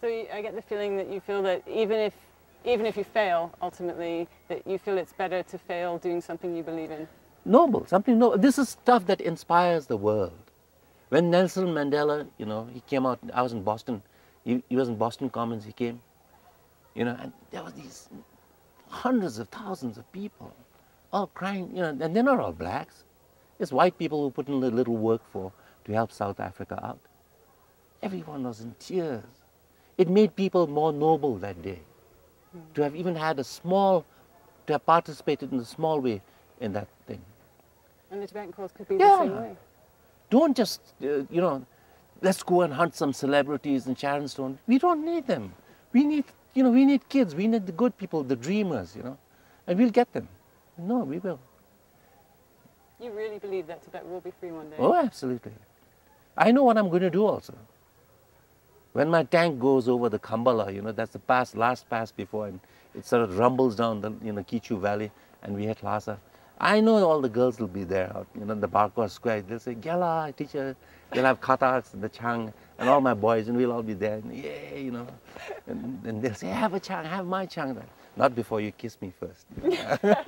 So I get the feeling that you feel that even if even if you fail, ultimately, that you feel it's better to fail doing something you believe in. Noble, something noble. This is stuff that inspires the world. When Nelson Mandela, you know, he came out, I was in Boston, he, he was in Boston Commons, he came, you know, and there was these hundreds of thousands of people all crying, you know, and they're not all blacks. It's white people who put in a little work for to help South Africa out. Everyone was in tears. It made people more noble that day mm. to have even had a small, to have participated in a small way in that thing. And the Tibetan cause could be yeah. the same way. Don't just, uh, you know, let's go and hunt some celebrities in Sharon Stone. We don't need them. We need, you know, we need kids. We need the good people, the dreamers, you know, and we'll get them. No, we will. You really believe that Tibet will be free one day? Oh, absolutely. I know what I'm going to do also. When my tank goes over the Khambala, you know, that's the pass, last pass before, and it sort of rumbles down the, you know, Kyichu Valley, and we hit Lhasa. I know all the girls will be there, you know, in the Barkhor Square. They'll say, Gyala, teacher. They'll have kataks and the chang, and all my boys, and we'll all be there. And, yeah, you know. And, and they'll say, have a chang, have my chang. Not before you kiss me first.